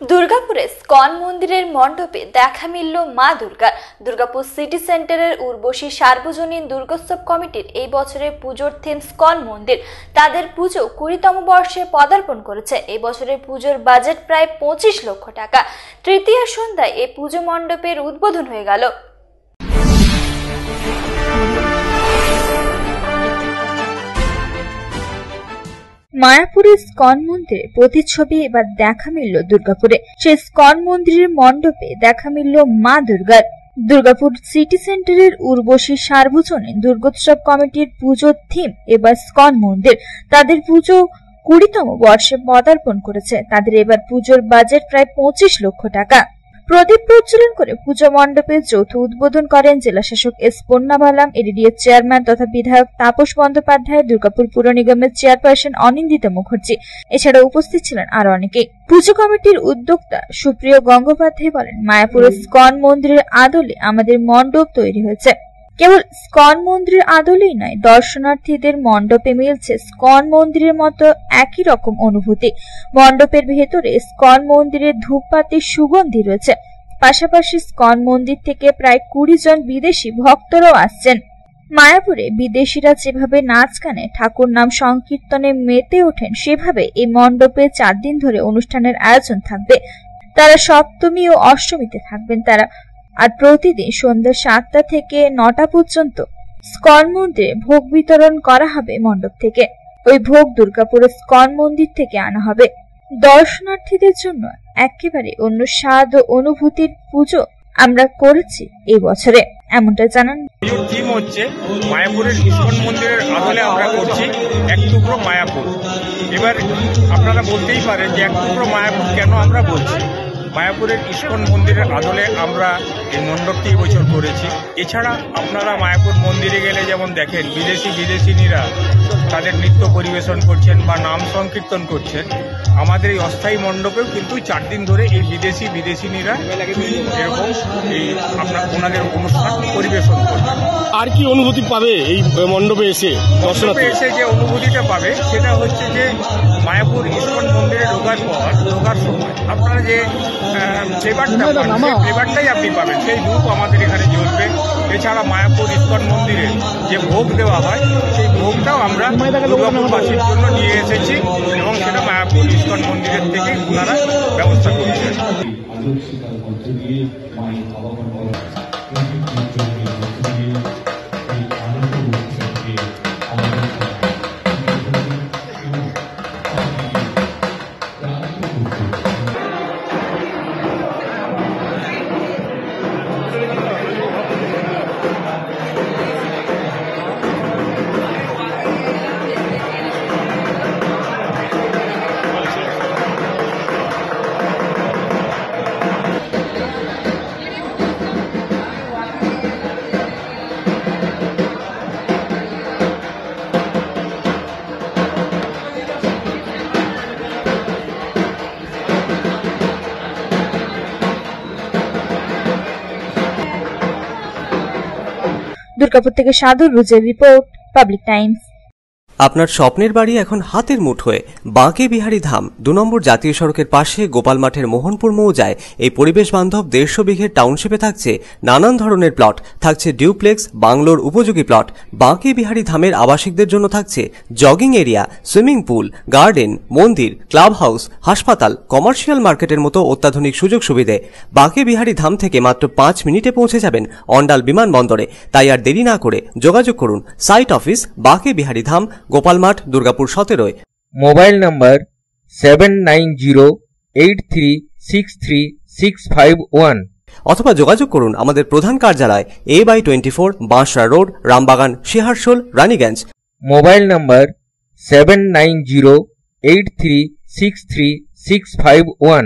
দুর্গাপুরে স্কন মন্দিরের মণ্ডপে দেখা মিলল মা দুর্গার। দুর্গাপুর সিটি সেন্টারের উর্বশী সার্বজনীন দুর্গোৎসব কমিটির এই বছরের পুজোর থিম স্কন মন্দির। তাদের পুজো কুড়িতম বর্ষে পদার্পণ করেছে। এই বছরের পুজোর বাজেট প্রায় পঁচিশ লক্ষ টাকা। তৃতীয় সন্ধ্যায় এই পুজো মণ্ডপের উদ্বোধন হয়ে গেল। মায়াপুরের স্কন মন্দিরে প্রতিচ্ছবি এবার দেখা মিলল দুর্গাপুরে। সেই স্কন মন্দিরের মণ্ডপে দেখা মিলল মা দুর্গার। দুর্গাপুর সিটি সেন্টারের উর্বশী সার্বজনীন দুর্গোৎসব কমিটির পুজোর থিম এবার স্কন মন্দির। তাদের পুজো কুড়িতম বর্ষে পদার্পণ করেছে। তাদের এবার পুজোর বাজেট প্রায় পঁচিশ লক্ষ টাকা। প্রদীপ প্রজ্বলন করে পুজো মণ্ডপের যৌথ উদ্বোধন করেন জেলা শাসক এস পন্নাভালাম এডিডিএর চেয়ারম্যান তথা বিধায়ক তাপস বন্দ্যোপাধ্যায়, দুর্গাপুর পুর নিগমের চেয়ারপারসন অনিন্দিতা মুখার্জি। এছাড়া উপস্থিত ছিলেন আরও অনেকে। পুজো কমিটির উদ্যোক্তা সুপ্রিয় গঙ্গোপাধ্যায় বলেন, মায়াপুরের স্কন মন্দিরের আদলে আমাদের মণ্ডপ তৈরি হয়েছে। কেবল স্কন মন্দিরের আদলেই নয়, দর্শনার্থীদের মণ্ডপে মিলছে স্কন মন্দিরের মতো একই রকম অনুভূতি। মণ্ডপের ভেতরে স্কন মন্দিরের ধূপপাতির সুগন্ধি রয়েছে। পাশাপাশি স্কন মন্দির থেকে প্রায় কুড়ি জন বিদেশি ভক্তরাও আসছেন। মায়াপুরে বিদেশিরা যেভাবে নাচ গানে, ঠাকুর নাম সংকীর্তনে মেতে ওঠেন, সেভাবে এই মণ্ডপে চার দিন ধরে অনুষ্ঠানের আয়োজন থাকবে। তারা সপ্তমী ও অষ্টমীতে থাকবেন তারা। আর প্রতিদিন সন্ধ্যা সাতটা থেকে নটা পর্যন্ত স্কন মন্দিরে ভোগ বিতরণ করা হবে মণ্ডপ থেকে। ওই ভোগ দুর্গাপুরের স্কন মন্দির থেকে আনা হবে। দর্শনার্থীদের জন্য একেবারে অন্য স্বাদ ও অনুভূতির পুজো আমরা করেছি এই বছরে। এমনটা জানান থিম হচ্ছে মায়াপুরের ইস্কন মন্দিরের আদলে আমরা করছি এক টুকরো মায়াপুর। এবার আপনারা বলতেই পারেন যে এক টুকরো মায়াপুর কেন আমরা বলছি? মায়াপুরের ইস্কন মন্দিরের আদলে আমরা এই মণ্ডপটি বছর করেছি। এছাড়া আপনারা মায়াপুর মন্দিরে গেলে যেমন দেখেন বিদেশি বিদেশিনীরা তাদের নৃত্য পরিবেশন করছেন বা নাম সংকীর্তন করছেন। আমাদের এই অস্থায়ী মণ্ডপেও কিন্তু চার দিন ধরে এই বিদেশি বিদেশিনীরা এরকম এই আপনার ওনাদের অনুষ্ঠান পরিবেশন করবেন আর কি অনুভূতি পাবে এই মণ্ডপে এসে মণ্ডপে দর্শনার্থী এসে যে অনুভূতিটা পাবে সেটা হচ্ছে যে মায়াপুর ইস্কন মন্দিরে ঢোকার পর ঢোকার সময় আপনারা যে ফ্লেভারটা পান সেই ফ্লেভারটাই আপনি পাবেন। সেই রূপ আমাদের এখানে জ্বলবে। এছাড়া মায়াপুর ইস্কন মন্দিরে যে ভোগ দেওয়া হয় সেই ভোগটাও আমরা দুর্গাপুরবাসীর জন্য নিয়ে এসেছি এবং সেটা মায়াপুর ইস্কন মন্দিরের থেকে ওনারা ব্যবস্থা করছেন। দুর্গাপুর থেকে সাধুর রুজের রিপোর্ট পাবলিক টাইমস। আপনার স্বপ্নের বাড়ি এখন হাতের মুঠোয় বাঁকে বিহারী ধাম। দু নম্বর জাতীয় সড়কের পাশে গোপাল মাঠের মোহনপুর মৌজায় এই পরিবেশ বান্ধব দেড়শো বিঘের টাউনশিপে থাকছে নানান ধরনের প্লট। থাকছে ডিউপ্লেক্স, বাংলোর উপযোগী প্লট। বাঁকে বিহারী ধামের আবাসিকদের জন্য থাকছে jogging area, swimming pool, garden, মন্দির ক্লাব হাউস হাসপাতাল, কমার্শিয়াল মার্কেটের মতো অত্যাধুনিক সুযোগ সুবিধে। বাঁকে বিহারী ধাম থেকে মাত্র পাঁচ মিনিটে পৌঁছে যাবেন অন্ডাল বিমানবন্দরে। তাই আর দেরি না করে যোগাযোগ করুন। Site office, Banke Bihari Dham Gopalmath Durgapur সতেরোয়। Mobile number seven nine zero eight three six three six five one. অথবা যোগাযোগ করুন আমাদের প্রধান কার্যালয় A by twenty four Bansra road Rambagan Siharsol Raniganj. Mobile number seven nine zero eight three six three six five one.